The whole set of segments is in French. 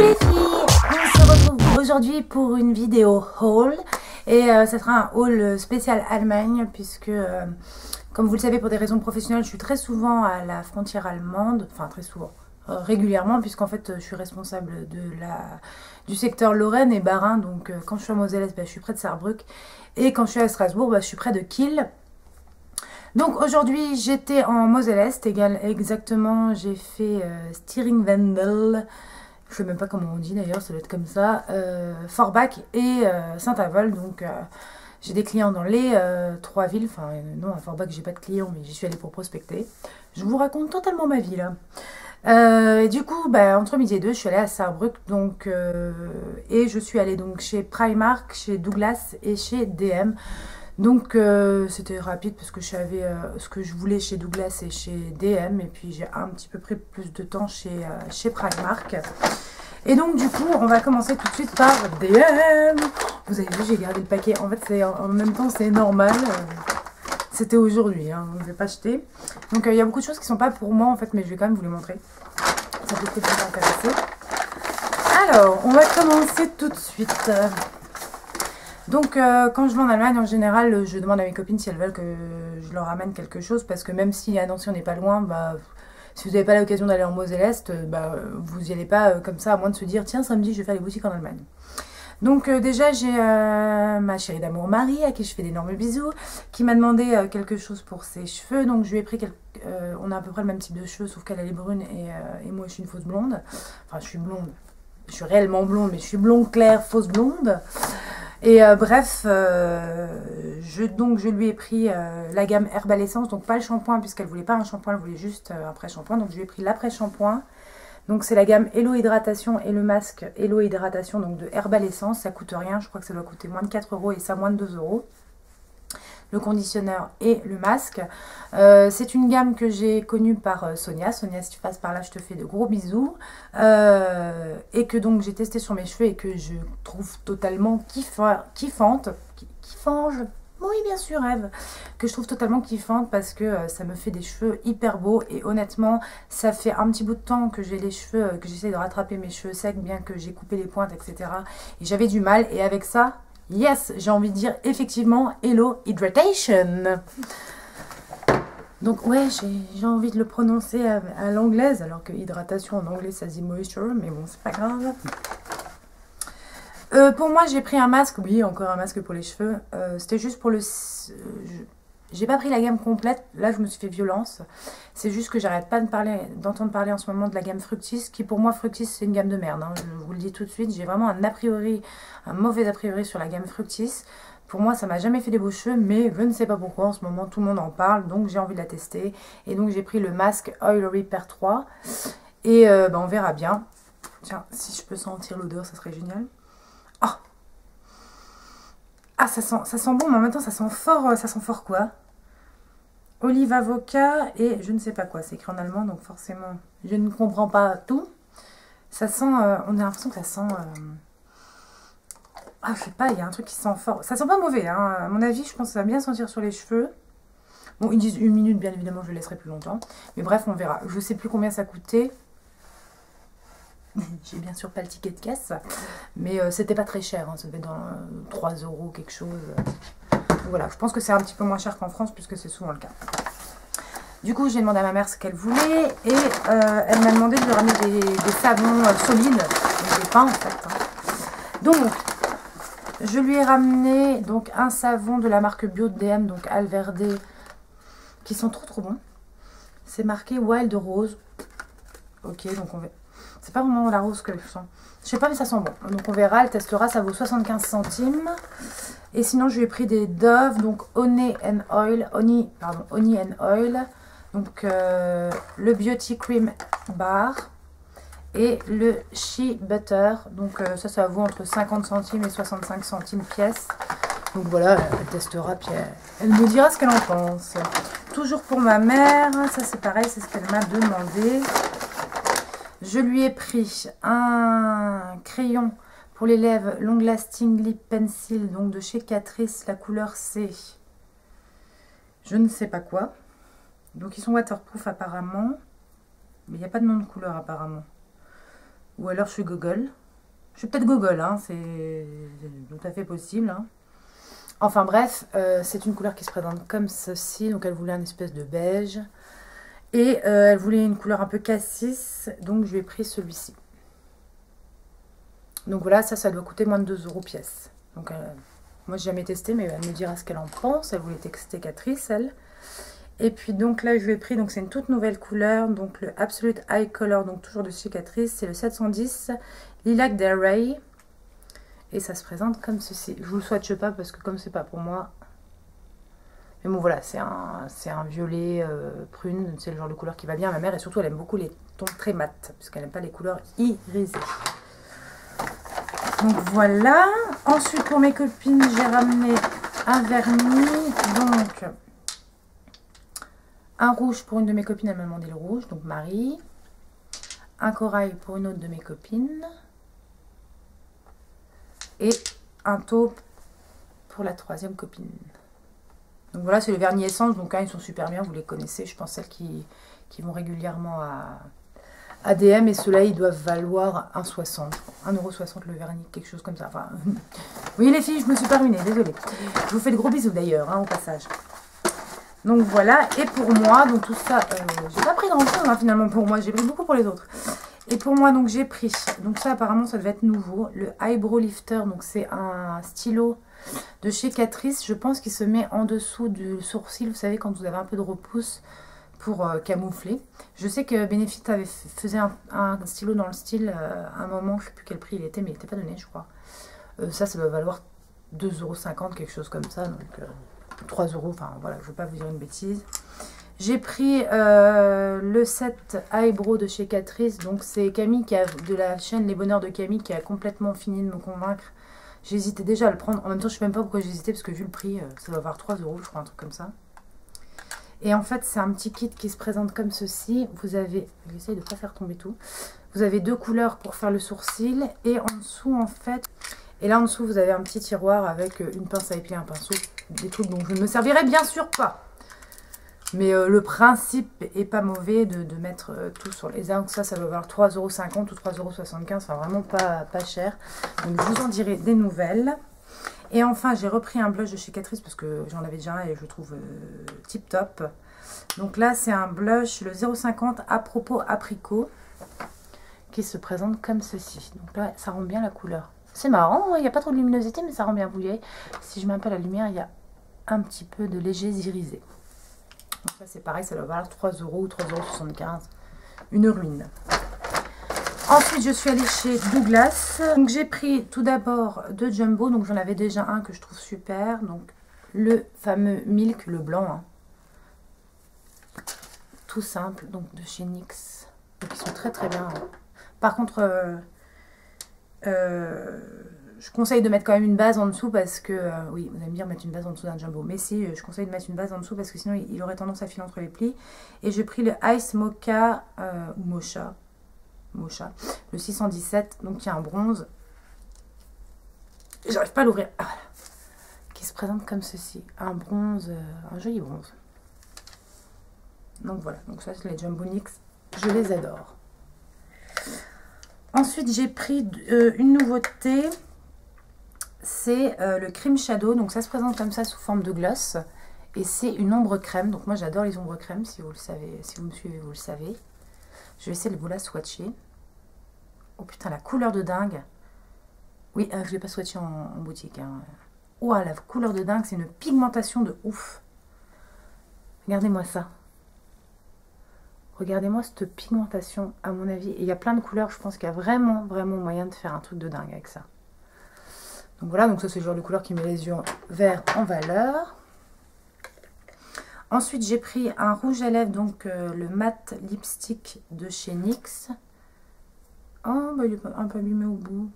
Coucou les filles On se retrouve aujourd'hui pour une vidéo haul. Et euh, ça sera un haul spécial Allemagne puisque euh, comme vous le savez pour des raisons professionnelles je suis très souvent à la frontière allemande, enfin très souvent, euh, régulièrement puisqu'en fait je suis responsable de la, du secteur Lorraine et Bas-Rhin donc quand je suis à Moselle bah, je suis près de Saarbrück. Et quand je suis à Strasbourg bah, je suis près de Kiel. Donc aujourd'hui j'étais en Moselle-Est, exactement j'ai fait euh, Steering-Wendel, je sais même pas comment on dit d'ailleurs, ça doit être comme ça, euh, Forbach et euh, Saint-Avold, donc j'ai des clients dans les trois villes, enfin non à Forbach j'ai pas de clients mais j'y suis allée pour prospecter. Je vous raconte totalement ma vie là. et du coup, bah, entre midi et deux, je suis allée à Saarbrück, donc, et je suis allée donc chez Primark, chez Douglas et chez DM. Donc euh, c'était rapide parce que je savais euh, ce que je voulais chez Douglas et chez DM. Et puis j'ai un petit peu pris plus de temps chez, euh, chez Primark. Et donc du coup on va commencer tout de suite par DM. Vous avez vu j'ai gardé le paquet. En fait en même temps c'est normal. C'était aujourd'hui, hein, je ne vais pas acheter. Donc il y a beaucoup de choses qui ne sont pas pour moi en fait mais je vais quand même vous les montrer. Ça peut peut-être vous intéresser. Alors on va commencer tout de suite. Donc, euh, quand je vais en Allemagne, en général, je demande à mes copines si elles veulent que je leur amène quelque chose. Parce que même si à Nancy, on n'est pas loin, bah, si vous n'avez pas l'occasion d'aller en Moselle-Est, bah, vous n'y allez pas euh, comme ça, à moins de se dire, tiens, samedi, je vais faire les boutiques en Allemagne. Donc euh, déjà j'ai ma chérie d'amour Marie à qui je fais d'énormes bisous qui m'a demandé quelque chose pour ses cheveux donc je lui ai pris quelques, on a à peu près le même type de cheveux sauf qu'elle est brune et, et, moi je suis une fausse blonde enfin je suis blonde je suis réellement blonde mais je suis blonde claire fausse blonde et euh, bref, euh, je, lui ai pris euh, la gamme Herbal Essence, donc pas le shampoing puisqu'elle voulait pas un shampoing, elle voulait juste un après-shampoing. Donc je lui ai pris l'après-shampoing. Donc c'est la gamme Hello Hydratation et le masque Hello Hydratation donc de Herbal Essence. Ça coûte rien, je crois que ça doit coûter moins de 4 euros et ça moins de 2 euros le conditionneur et le masque. Euh, c'est une gamme que j'ai connue par euh, Sonia. Sonia, si tu passes par là, je te fais de gros bisous. Euh, et que donc j'ai testé sur mes cheveux et que je trouve totalement kiffante. Kiffange oui, bien sûr, Eve. Que je trouve totalement kiffante parce que ça me fait des cheveux hyper beaux. Et honnêtement, ça fait un petit bout de temps que j'ai les cheveux, que j'essaie de rattraper mes cheveux secs, bien que j'ai coupé les pointes, etc. Et j'avais du mal. Et avec ça, Yes, j'ai envie de dire effectivement Hello Hydratation. Donc ouais, j'ai envie de le prononcer à, l'anglaise, alors que hydratation en anglais ça dit moisture, mais bon, c'est pas grave. Euh, pour moi, j'ai pris un masque, oui, encore un masque pour les cheveux. Euh, c'était juste pour le... J'ai pas pris la gamme complète, là je me suis fait violence. C'est juste que j'arrête pas d'entendre parler, en ce moment de la gamme Fructis, qui pour moi Fructis c'est une gamme de merde, hein. je vous le dis tout de suite. J'ai vraiment un a priori, un mauvais a priori sur la gamme Fructis. Pour moi ça m'a jamais fait cheveux, mais je ne sais pas pourquoi en ce moment tout le monde en parle, donc j'ai envie de la tester. Et donc j'ai pris le masque Oil Repair 3, et euh, ben, on verra bien. Tiens, si je peux sentir l'odeur, ça serait génial. Ah ça sent, ça sent bon, mais en même temps, ça sent fort, euh, ça sent fort quoi Olive avocat et je ne sais pas quoi. C'est écrit en allemand, donc forcément, je ne comprends pas tout. Ça sent, euh, on a l'impression que ça sent... Euh, ah, je sais pas, il y a un truc qui sent fort. Ça sent pas mauvais, hein. À mon avis, je pense que ça va bien sentir sur les cheveux. Bon, ils disent une minute, bien évidemment, je le laisserai plus longtemps. Mais bref, on verra. Je sais plus combien ça coûtait. J'ai bien sûr pas le ticket de caisse, mais euh, c'était pas très cher, hein, ça devait être dans 3 euh, euros quelque chose. voilà, je pense que c'est un petit peu moins cher qu'en France puisque c'est souvent le cas. Du coup, j'ai demandé à ma mère ce qu'elle voulait et euh, elle m'a demandé de lui ramener des, savons solides, des pains en fait. Hein. Donc, je lui ai ramené donc un savon de la marque Bio DM, donc Alverde, qui sont trop trop bons. C'est marqué Wild Rose. Ok, donc on va c'est pas vraiment la rose que je sens. Je sais pas, mais ça sent bon. Donc on verra, elle testera, ça vaut 75 centimes. Et sinon, je lui ai pris des Dove, donc Honey and Oil, pardon, and Oil. Donc euh, le Beauty Cream Bar et le Shea Butter. Donc euh, ça, ça vaut entre 50 centimes et 65 centimes pièce. Donc voilà, elle testera, puis elle, elle me dira ce qu'elle en pense. Toujours pour ma mère, ça c'est pareil, c'est ce qu'elle m'a demandé. Je lui ai pris un crayon pour les lèvres Long Lasting Lip Pencil, donc de chez Catrice. La couleur c'est je ne sais pas quoi. Donc ils sont waterproof apparemment. Mais il n'y a pas de nom de couleur apparemment. Ou alors je suis Google. Je suis peut-être Google, hein, c'est tout à fait possible. Hein. Enfin bref, euh, c'est une couleur qui se présente comme ceci. Donc elle voulait un espèce de beige. Et euh, elle voulait une couleur un peu cassis. Donc je lui ai pris celui-ci. Donc voilà, ça, ça doit coûter moins de 2 euros pièce. Donc euh, moi, j'ai jamais testé, mais elle me dira ce qu'elle en pense. Elle voulait tester Catrice, elle. Et puis donc là, je lui ai pris, donc c'est une toute nouvelle couleur, donc le Absolute Eye Color, donc toujours de cicatrice, c'est le 710 Lilac Del Ray. Et ça se présente comme ceci. Je vous le swatche pas parce que comme c'est pas pour moi. Mais bon voilà, c'est un, un violet euh, prune, c'est le genre de couleur qui va bien à ma mère. Et surtout, elle aime beaucoup les tons très mat, puisqu'elle n'aime pas les couleurs irisées. Donc voilà. Ensuite, pour mes copines, j'ai ramené un vernis. Donc, un rouge pour une de mes copines, elle m'a demandé le rouge, donc Marie. Un corail pour une autre de mes copines. Et un taupe pour la troisième copine. Donc voilà, c'est le vernis essence, donc hein, ils sont super bien, vous les connaissez, je pense celles qui, qui vont régulièrement à, ADM et ceux-là, ils doivent valoir 1,60. 1,60€ le vernis, quelque chose comme ça. Enfin, oui les filles, je me suis pas ruinée, désolée. Je vous fais de gros bisous d'ailleurs, hein, au passage. Donc voilà, et pour moi, donc tout ça, euh, j'ai pas pris grand chose hein, finalement pour moi, j'ai pris beaucoup pour les autres. Et pour moi, donc j'ai pris, donc ça apparemment ça devait être nouveau, le Eyebrow Lifter, donc c'est un stylo de chez Catrice, je pense qu'il se met en dessous du sourcil, vous savez quand vous avez un peu de repousse pour euh, camoufler. Je sais que Benefit avait faisait un, stylo dans le style euh, à un moment, je sais plus quel prix il était, mais il n'était pas donné je crois. ça, ça doit valoir 2,50€, quelque chose comme ça, donc 3 euros, enfin voilà, je ne veux pas vous dire une bêtise. J'ai pris euh, le set eyebrow de chez Catrice, donc c'est Camille qui a, de la chaîne Les Bonheurs de Camille qui a complètement fini de me convaincre. J'hésitais déjà à le prendre, en même temps je ne sais même pas pourquoi j'hésitais parce que vu le prix, euh, ça doit avoir 3 euros je crois, un truc comme ça. Et en fait c'est un petit kit qui se présente comme ceci, vous avez, j'essaye de ne pas faire tomber tout, vous avez deux couleurs pour faire le sourcil et en dessous en fait, et là en dessous vous avez un petit tiroir avec euh, une pince à épiler, un pinceau, des trucs dont je ne me servirai bien sûr pas. Mais euh, le principe est pas mauvais de, mettre euh, tout sur les angles. Ça, ça doit valoir 3,50€ ou 3,75€. Enfin, vraiment pas, pas cher. Donc, je vous en dirai des nouvelles. Et enfin, j'ai repris un blush de chez Catrice parce que j'en avais déjà un et je le trouve euh, tip top. Donc là, c'est un blush, le 0,50 à propos apricot, qui se présente comme ceci. Donc là, ça rend bien la couleur. C'est marrant, hein, il n'y a pas trop de luminosité, mais ça rend bien. Vous voyez, si je mets un peu la lumière, il y a un petit peu de léger irisé. Donc ça c'est pareil, ça doit valoir 3 euros ou 3,75 Une ruine. Ensuite, je suis allée chez Douglas. Donc j'ai pris tout d'abord deux Jumbo. Donc j'en avais déjà un que je trouve super. Donc le fameux Milk, le blanc. Hein. Tout simple, donc de chez NYX. Donc ils sont très très bien. Hein. Par contre, euh, euh, je conseille de mettre quand même une base en dessous parce que, euh, oui, vous allez me dire mettre une base en dessous d'un jumbo, mais si, euh, je conseille de mettre une base en dessous parce que sinon il, aurait tendance à filer entre les plis. Et j'ai pris le Ice Mocha, euh, ou Mocha, Mocha, le 617, donc y a un bronze. J'arrive pas à l'ouvrir, ah, voilà. Qui se présente comme ceci, un bronze, un joli bronze. Donc voilà, donc ça c'est les Jumbo NYX, je les adore. Ensuite, j'ai pris une nouveauté c'est euh, le Cream Shadow. Donc ça se présente comme ça sous forme de gloss. Et c'est une ombre crème. Donc moi j'adore les ombres crème, si vous le savez, si vous me suivez, vous le savez. Je vais essayer de vous la swatcher. Oh putain, la couleur de dingue. Oui, euh, je ne l'ai pas swatché en, boutique. Hein. Oh, la couleur de dingue, c'est une pigmentation de ouf. Regardez-moi ça. Regardez-moi cette pigmentation, à mon avis. Et il y a plein de couleurs, je pense qu'il y a vraiment, vraiment moyen de faire un truc de dingue avec ça. Donc voilà, donc ça c'est le genre de couleur qui met les yeux verts en valeur. Ensuite, j'ai pris un rouge à lèvres, donc euh, le matte lipstick de chez NYX. Oh, bah, il est un peu abîmé au bout.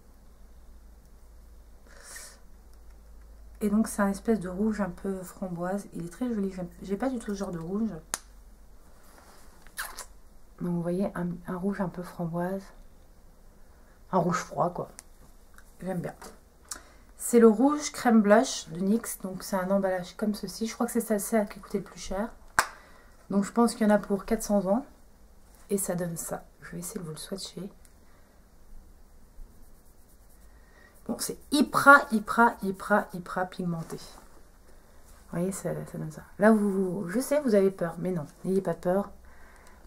Et donc, c'est un espèce de rouge un peu framboise. Il est très joli. J'ai pas du tout ce genre de rouge. Donc, vous voyez, un, un rouge un peu framboise. Un rouge froid, quoi. J'aime bien. C'est le rouge crème blush de NYX. Donc c'est un emballage comme ceci. Je crois que c'est ça, qui coûtait le plus cher. Donc je pense qu'il y en a pour 400 ans. Et ça donne ça. Je vais essayer de vous le swatcher. Bon, c'est hyper, hyper, hyper, hyper pigmenté. Vous voyez, ça, donne ça. Là, je sais, vous avez peur, mais non, n'ayez pas peur.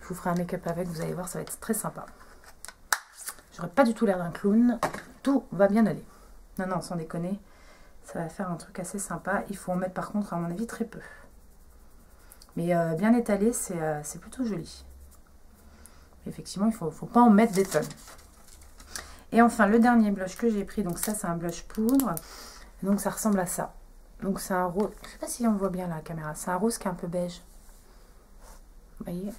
Je vous ferai un make-up avec, vous allez voir, ça va être très sympa. J'aurais pas du tout l'air d'un clown. Tout va bien aller. Non, non, sans déconner. Ça va faire un truc assez sympa. Il faut en mettre par contre, à mon avis, très peu. Mais euh, bien étalé, euh, c'est plutôt joli. Effectivement, il ne faut, pas en mettre des tonnes. Et enfin, le dernier blush que j'ai pris, donc ça, c'est un blush poudre. Donc, ça ressemble à ça. Donc, c'est un rose. Je ne sais pas si on voit bien la caméra. C'est un rose qui est un peu beige. Vous voyez?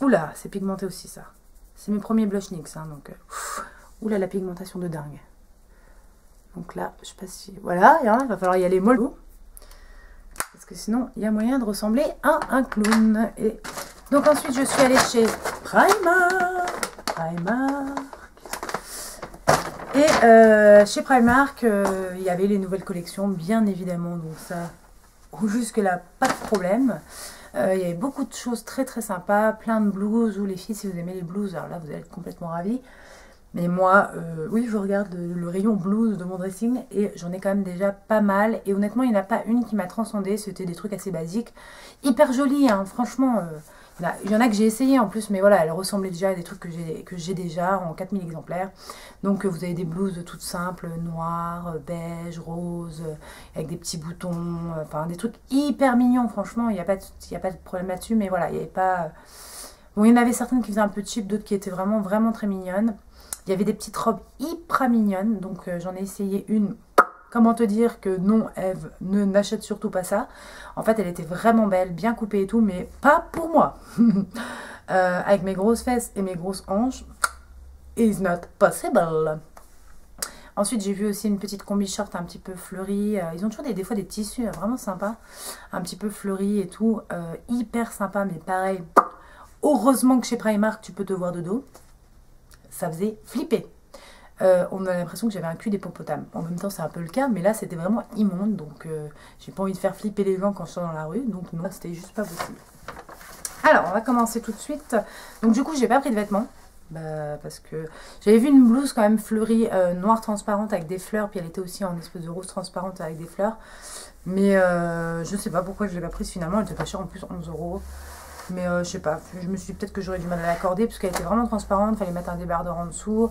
Oula, c'est pigmenté aussi, ça. C'est mes premiers blush NYX, hein, donc... Euh, oula, la pigmentation de dingue. Donc là, je sais pas si... Voilà, hein, il va falloir y aller mollo. Parce que sinon, il y a moyen de ressembler à un clown. Et donc ensuite, je suis allée chez Primark. Primark. Et euh, chez Primark, euh, il y avait les nouvelles collections, bien évidemment. Donc ça, jusque-là, pas de problème. Euh, il y avait beaucoup de choses très très sympas, plein de blouses, ou les filles, si vous aimez les blouses, alors là, vous allez être complètement ravis. Mais moi, euh, oui, je regarde le rayon blues de mon dressing et j'en ai quand même déjà pas mal. Et honnêtement, il n'y en a pas une qui m'a transcendé. C'était des trucs assez basiques. Hyper jolis, hein, franchement. Euh, il y en a que j'ai essayé en plus, mais voilà, elles ressemblaient déjà à des trucs que j'ai déjà en 4000 exemplaires. Donc euh, vous avez des blouses toutes simples, noires, beige, rose, avec des petits boutons, enfin des trucs hyper mignons, franchement, il n'y a, pas de, a pas de problème là-dessus, mais voilà, il n'y avait pas... Bon, il y en avait certaines qui faisaient un peu cheap, d'autres qui étaient vraiment, vraiment très mignonnes. Il y avait des petites robes hyper mignonnes. Donc euh, j'en ai essayé une. Comment te dire que non, Eve, ne n'achète surtout pas ça. En fait, elle était vraiment belle, bien coupée et tout, mais pas pour moi. Euh, avec mes grosses fesses et mes grosses hanches, is not possible. Ensuite, j'ai vu aussi une petite combi short un petit peu fleurie. Euh, ils ont toujours des, des fois des tissus vraiment sympas. Un petit peu fleuris et tout. hyper sympa, mais pareil. Heureusement que chez Primark, tu peux te voir de dos ça faisait flipper. Euh, on a l'impression que j'avais un cul d'hippopotame. En même temps, c'est un peu le cas, mais là, c'était vraiment immonde. Donc, euh, j'ai pas envie de faire flipper les gens quand je suis dans la rue. Donc, non, c'était juste pas possible. Alors, on va commencer tout de suite. Donc, du coup, j'ai pas pris de vêtements. Bah, parce que j'avais vu une blouse quand même fleurie, euh, noire transparente avec des fleurs. Puis elle était aussi en espèce de rose transparente avec des fleurs. Mais je sais pas pourquoi je l'ai pas prise finalement. Elle était pas chère en plus, 11 euros. Mais euh, je sais pas, je me suis dit peut-être que j'aurais du mal à l'accorder parce qu'elle était vraiment transparente, fallait mettre un débardeur en dessous.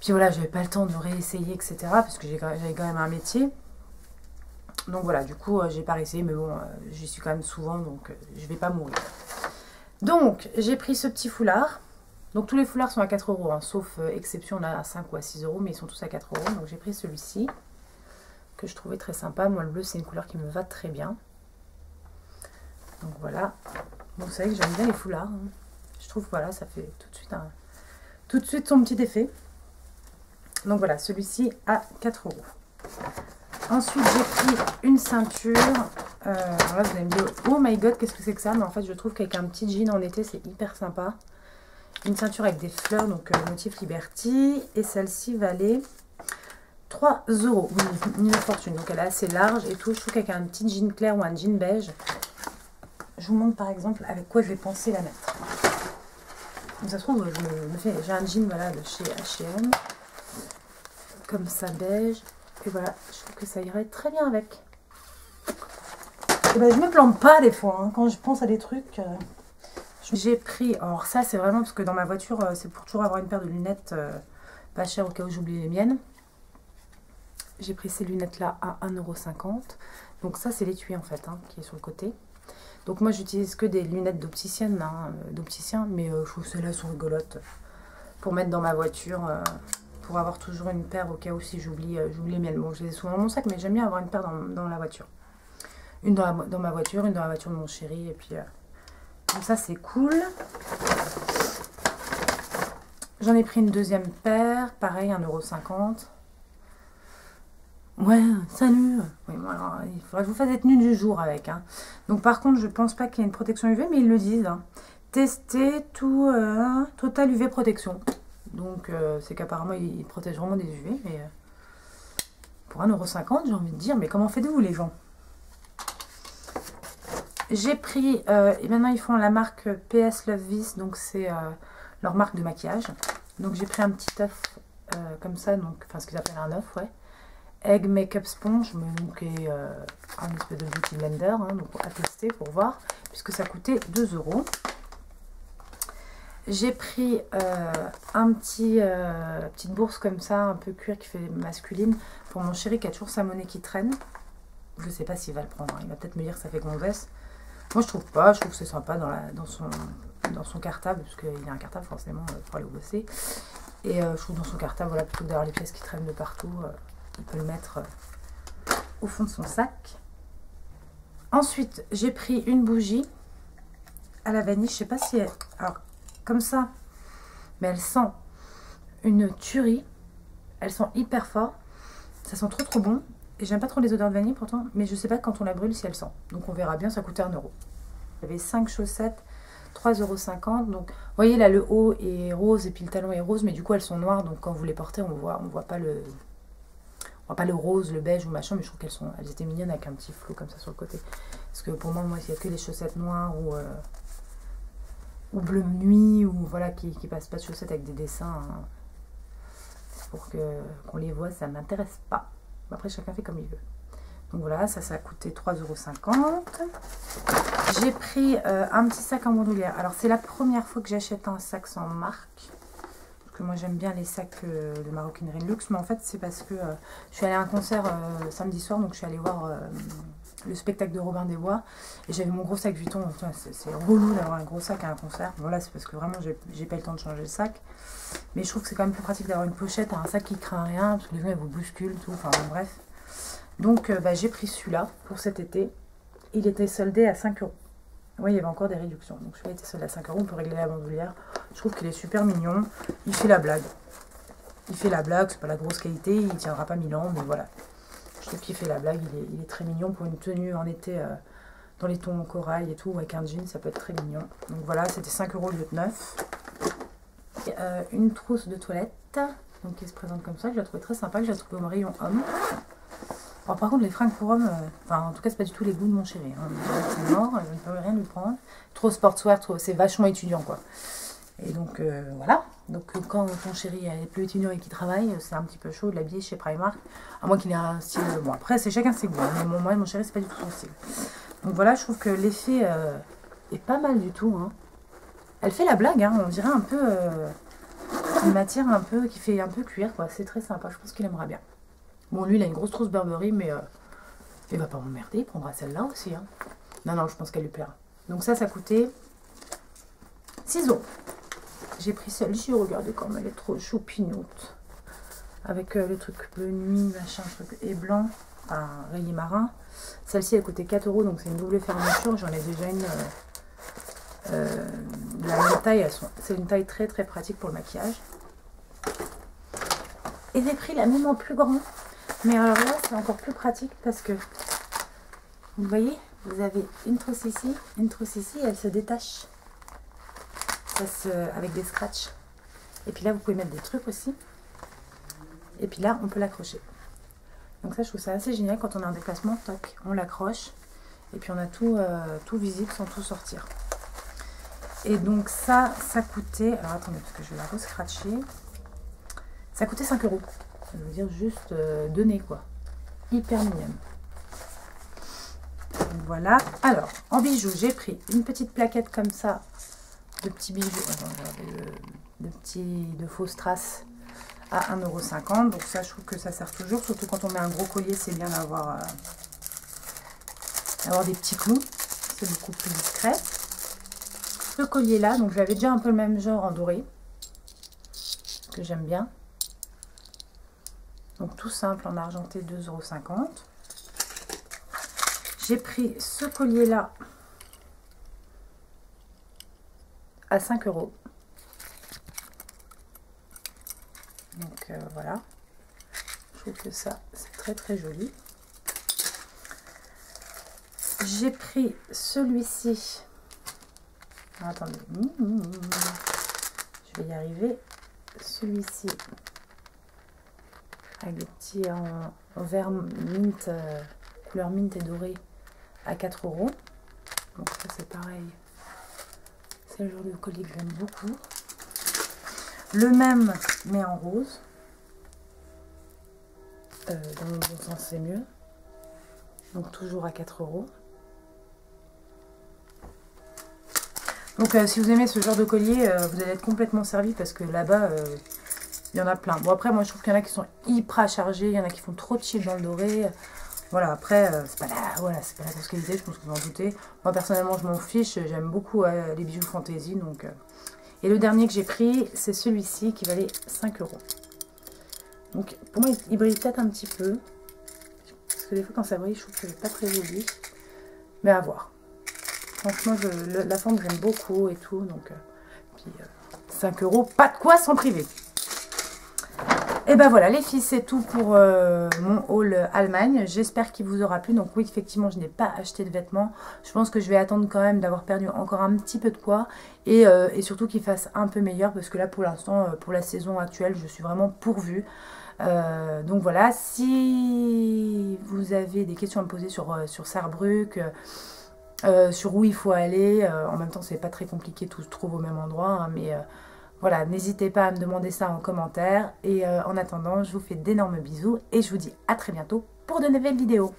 Puis voilà, j'avais pas le temps de réessayer, etc. Parce que j'avais quand même un métier. Donc voilà, du coup, euh, j'ai pas réessayé, mais bon, euh, j'y suis quand même souvent, donc je vais pas mourir. Donc, j'ai pris ce petit foulard. Donc tous les foulards sont à 4 euros, hein, sauf exception, on a à 5 ou à 6 euros, mais ils sont tous à 4 euros. Donc j'ai pris celui-ci, que je trouvais très sympa. Moi, le bleu, c'est une couleur qui me va très bien. Donc voilà, vous savez que j'aime bien les foulards. Hein. Je trouve voilà, ça fait tout de suite un, tout de suite son petit effet. Donc voilà, celui-ci à 4 euros. Ensuite, j'ai pris une ceinture. Euh, là, vous allez me dire, oh my god, qu'est-ce que c'est que ça? Mais en fait, je trouve qu'avec un petit jean en été, c'est hyper sympa. Une ceinture avec des fleurs, donc euh, motif Liberty. Et celle-ci valait 3 euros. Oui, une fortune. Donc elle est assez large et tout. Je trouve qu'avec un petit jean clair ou un jean beige, vous montre par exemple avec quoi je vais penser la mettre. ça se trouve, j'ai un jean voilà, de chez H&M, comme ça beige, et voilà, je trouve que ça irait très bien avec. Et ben, je me plante pas des fois, hein. quand je pense à des trucs. Euh, j'ai pris, alors ça c'est vraiment parce que dans ma voiture, euh, c'est pour toujours avoir une paire de lunettes euh, pas chères au cas où j'oublie les miennes. J'ai pris ces lunettes là à 1,50€. Donc ça c'est l'étui en fait, hein, qui est sur le côté. Donc moi j'utilise que des lunettes d'opticienne, hein, d'opticien, mais euh, je trouve celles-là sont rigolotes pour mettre dans ma voiture, euh, pour avoir toujours une paire au cas où si j'oublie euh, j'oublie miennes. Bon, je les ai souvent dans mon sac, mais j'aime bien avoir une paire dans, la voiture. Une dans, ma voiture, une dans la voiture de mon chéri, et puis comme ça c'est cool. J'en ai pris une deuxième paire, pareil, 1,50€. Ouais, salut oui, Il faudrait que vous fasse des tenues du jour avec. Hein. Donc par contre, je pense pas qu'il y ait une protection UV, mais ils le disent. Hein. Tester tout euh, Total UV protection. Donc euh, c'est qu'apparemment, ils protègent vraiment des UV. Mais euh, pour 1,50€, j'ai envie de dire, mais comment faites-vous les gens? J'ai pris, et maintenant ils font la marque PS Love This, donc c'est leur marque de maquillage. Donc j'ai pris un petit œuf comme ça, donc, enfin ce qu'ils appellent un œuf, ouais. Egg Makeup Sponge, donc est un espèce de beauty blender, hein, donc à tester pour voir, puisque ça coûtait 2 euros. J'ai pris euh, un petit petite bourse comme ça, un peu cuir qui fait masculine, pour mon chéri qui a toujours sa monnaie qui traîne. Je sais pas s'il va le prendre, hein. il va peut-être me dire que ça fait gonzesse. Moi je trouve pas, je trouve que c'est sympa dans, son, dans son cartable, parce qu'il a un cartable forcément pour aller bosser. Et je trouve dans son cartable, voilà, plutôt que d'avoir les pièces qui traînent de partout, il peut le mettre euh, au fond de son sac. Ensuite, j'ai pris une bougie à la vanille. Je sais pas si elle... Alors, comme ça, mais elle sent une tuerie. Elle sent hyper fort. Ça sent trop trop bon. Et j'aime pas trop les odeurs de vanille pourtant. Mais je sais pas quand on la brûle si elle sent. Donc on verra bien, ça coûtait 1 euro. J'avais 5 chaussettes, 3,50 euros. Donc, vous voyez là, le haut est rose et puis le talon est rose. Mais du coup, elles sont noires. Donc quand vous les portez, on voit, on voit pas le, pas le rose, le beige ou machin, mais je trouve qu'elles sont, elles étaient mignonnes avec un petit flou comme ça sur le côté. Parce que pour moi, moi, il n'y a que les chaussettes noires ou, euh, ou bleu nuit, ou voilà, qui, qui passent pas de chaussettes avec des dessins. Hein. Pour que qu'on les voit, ça m'intéresse pas. Après, chacun fait comme il veut. Donc voilà, ça, ça a coûté 3,50€. J'ai pris euh, un petit sac en bandoulière. Alors, c'est la première fois que j'achète un sac sans marque moi j'aime bien les sacs euh, de maroquinerie luxe, mais en fait c'est parce que euh, je suis allée à un concert euh, samedi soir, donc je suis allée voir le spectacle de Robin des Bois, et j'avais mon gros sac Vuitton, c'est relou d'avoir un gros sac à un concert, voilà c'est parce que vraiment j'ai pas le temps de changer le sac, mais je trouve que c'est quand même plus pratique d'avoir une pochette à un sac qui craint rien, parce que les gens ils vous bousculent, tout, enfin bref. Donc bah, j'ai pris celui-là pour cet été, il était soldé à 5 euros. Oui, il y avait encore des réductions. Donc celui-là était seul à 5 euros. On peut régler la bandoulière. Je trouve qu'il est super mignon. Il fait la blague. Il fait la blague. C'est pas la grosse qualité. Il tiendra pas mille ans. Mais voilà. Je trouve qu'il fait la blague. Il est, très mignon pour une tenue en été euh, dans les tons corail et tout. Avec un jean, ça peut être très mignon. Donc voilà, c'était 5 euros au lieu de 9. Euh, une trousse de toilette. Donc qui se présente comme ça. Je la trouvais très sympa. Je la trouve au rayon homme par contre, les fringues pour hommes, euh, enfin, en tout cas, c'est pas du tout les goûts de mon chéri. Hein. C'est je ne peux rien lui prendre. Trop sportswear, c'est vachement étudiant, quoi. Et donc, euh, voilà. Donc, euh, quand ton chéri est plus étudiant et qu'il travaille, c'est un petit peu chaud de l'habiller chez Primark. À moins qu'il ait un style. Bon, après, c'est chacun ses goûts. Hein. Mais moi, mon chéri, c'est pas du tout son style. Donc, voilà, je trouve que l'effet est pas mal du tout. Hein. Elle fait la blague, hein. on dirait un peu. une matière un peu qui fait un peu cuir, quoi. C'est très sympa. Je pense qu'il aimera bien. Bon, lui, il a une grosse trousse Burberry, mais euh, il va pas m'emmerder. Il prendra celle-là aussi. Hein. Non, non, je pense qu'elle lui plaira. Donc ça, ça coûtait 6 euros. J'ai pris celle-ci. Regardez comme elle est trop choupinoute. Avec euh, le truc bleu nuit, machin, truc et blanc. Un rayé marin. Celle-ci, elle coûtait 4 euros. Donc c'est une double fermeture. J'en ai déjà une euh, de la même taille. C'est une taille très très pratique pour le maquillage. Et j'ai pris la même en plus grand. Mais alors là, c'est encore plus pratique parce que, vous voyez, vous avez une trousse ici, une trousse ici, elle se détache. Avec des scratchs. Et puis là, vous pouvez mettre des trucs aussi. Et puis là, on peut l'accrocher. Donc ça, je trouve ça assez génial quand on est en déplacement. Toc, on l'accroche. Et puis on a tout, euh, tout visible sans tout sortir. Et donc ça, ça coûtait... Alors attendez, parce que je vais la re-scratcher. Ça coûtait 5 euros. Ça veut dire juste euh, donner quoi. Hyper mignonne. voilà. Alors, en bijoux, j'ai pris une petite plaquette comme ça de petits bijoux. de, petits, de fausses traces à 1,50€. Donc ça, je trouve que ça sert toujours. Surtout quand on met un gros collier, c'est bien d'avoir euh, des petits clous. C'est beaucoup plus discret. Ce collier là, donc j'avais déjà un peu le même genre en doré. Que j'aime bien. Donc tout simple en argenté 2,50€. J'ai pris ce collier là à 5 euros. Donc euh, voilà. Je trouve que ça c'est très très joli. J'ai pris celui-ci. Attendez. Je vais y arriver. Celui-ci avec des petits en, vert mint, euh, couleur mint et doré à 4 euros. Donc ça c'est pareil. C'est le genre de collier que j'aime beaucoup. Le même mais en rose. dans le bon sens, c'est mieux. Donc toujours à 4 euros. Donc si vous aimez ce genre de collier, vous allez être complètement servi parce que là-bas, il y en a plein. Bon après, moi je trouve qu'il y en a qui sont hyper chargés, il y en a qui font trop de chiffres dans le doré. Voilà, après, euh, c'est pas, la, voilà, pas la je pense que vous en doutez. Moi, personnellement, je m'en fiche, j'aime beaucoup euh, les bijoux fantasy. Donc, euh. Et le dernier que j'ai pris, c'est celui-ci qui valait 5 euros. Donc, pour moi, il brille peut-être un petit peu. Parce que des fois, quand ça brille, je trouve que c'est pas très joli. Mais à voir. Franchement, la forme, j'aime beaucoup et tout. Donc, puis, 5 euros, pas de quoi s'en priver. Et ben voilà les filles, c'est tout pour euh, mon haul Allemagne. J'espère qu'il vous aura plu. Donc oui, effectivement, je n'ai pas acheté de vêtements. Je pense que je vais attendre quand même d'avoir perdu encore un petit peu de poids. Et, euh, surtout qu'il fasse un peu meilleur. Parce que là, pour l'instant, euh, pour la saison actuelle, je suis vraiment pourvue. donc voilà, si vous avez des questions à me poser sur, sur sur où il faut aller, en même temps, c'est pas très compliqué, tout se trouve au même endroit. Hein, mais voilà, n'hésitez pas à me demander ça en commentaire. Et euh, en attendant, je vous fais d'énormes bisous et je vous dis à très bientôt pour de nouvelles vidéos.